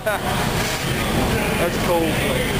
That's cool.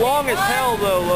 Long as hell though,